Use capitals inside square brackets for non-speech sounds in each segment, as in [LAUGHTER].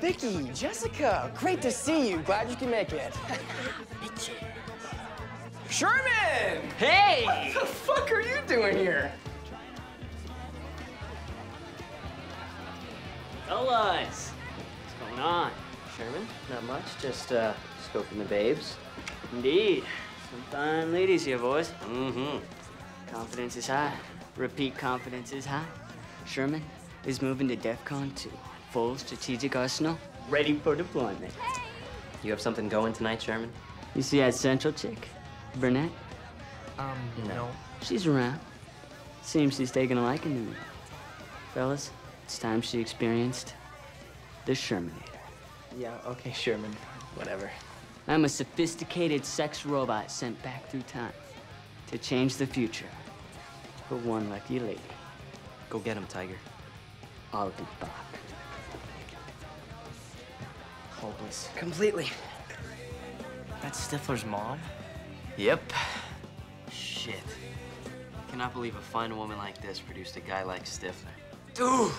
Vicky, Jessica, great to see you. Glad you can make it. Sherman! Hey! What the fuck are you doing here? Fellas, what's going on? Sherman? Not much, just uh, scoping the babes. Indeed. Some fine ladies here, boys. Mm-hmm. Confidence is high. Repeat confidence is high. Sherman is moving to DEFCON 2. Full strategic arsenal, ready for deployment. You have something going tonight, Sherman? You see that central chick? Burnett? Um, no. She's around. Seems she's taking a liking to me. Fellas, it's time she experienced the Shermanator. Yeah, okay, Sherman. Whatever. I'm a sophisticated sex robot sent back through time to change the future for one lucky lady. Go get him, Tiger. I'll be back. Hopeless. Completely. That's Stifler's mom? Yep. Shit. Cannot believe a fine woman like this produced a guy like Stifler. Dude!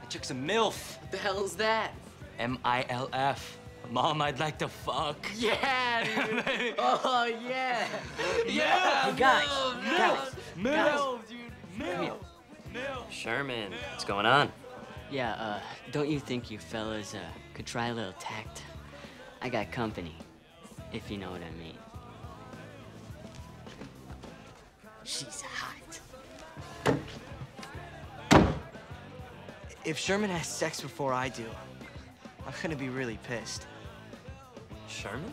That chick's a MILF. What the hell's that? M-I-L-F. Mom, I'd like to fuck. Yeah, dude. [LAUGHS] oh, yeah. Yeah! Hey, guys, guys, MILF, dude. MILF. Sherman, what's going on? Yeah, uh, don't you think you fellas uh, could try a little tact? I got company, if you know what I mean. She's hot. If Sherman has sex before I do, I'm gonna be really pissed. Sherman?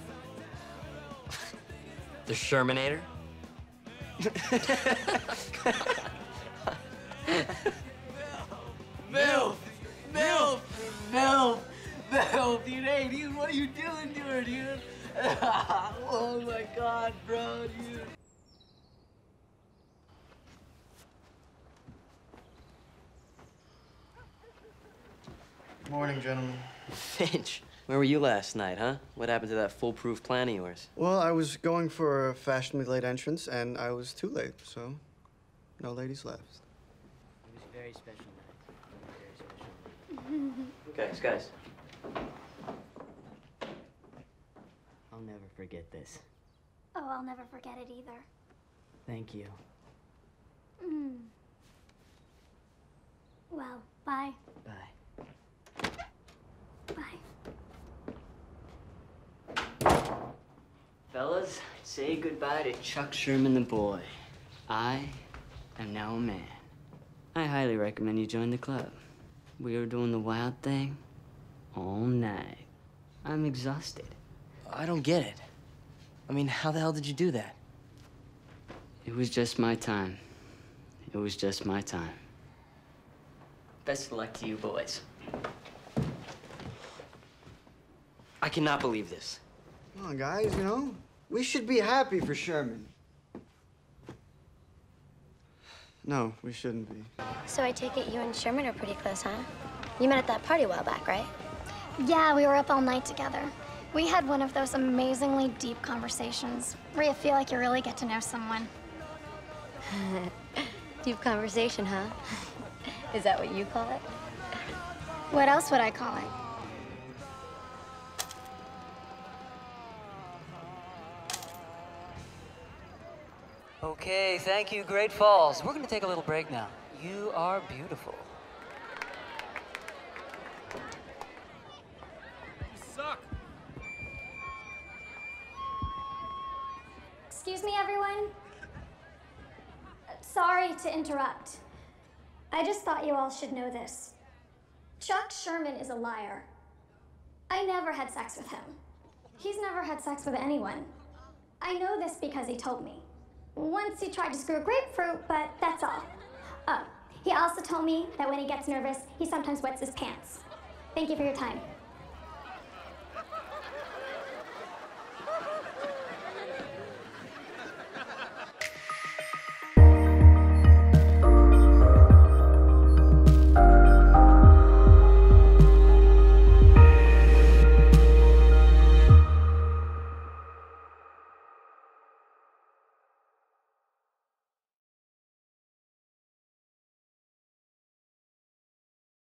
the Shermanator? [LAUGHS] MILF! MILF! MILF! MILF! Dude, hey, dude, what are you doing to her, dude? [LAUGHS] oh my god, bro, dude. Morning, gentlemen. Finch, where were you last night, huh? What happened to that foolproof plan of yours? Well, I was going for a fashionably late entrance, and I was too late, so no ladies left. It was a very special night. Very special. Guys, guys. I'll never forget this. Oh, I'll never forget it either. Thank you. Mm. Well, bye. Bye. Bye. Fellas, say goodbye to Chuck Sherman the boy. I am now a man. I highly recommend you join the club. We are doing the wild thing all night. I'm exhausted. I don't get it. I mean, how the hell did you do that? It was just my time. It was just my time. Best of luck to you boys. I cannot believe this. Come on, guys, you know? We should be happy for Sherman. No, we shouldn't be. So I take it you and Sherman are pretty close, huh? You met at that party a while back, right? Yeah, we were up all night together. We had one of those amazingly deep conversations where you feel like you really get to know someone. [LAUGHS] Deep conversation, huh? [LAUGHS] Is that what you call it? What else would I call it? Okay, thank you, Great Falls. We're gonna take a little break now. You are beautiful. Excuse me, everyone. Sorry to interrupt. I just thought you all should know this. Chuck Sherman is a liar. I never had sex with him. He's never had sex with anyone. I know this because he told me. Once he tried to screw a grapefruit, but that's all. Oh, he also told me that when he gets nervous, he sometimes wets his pants. Thank you for your time.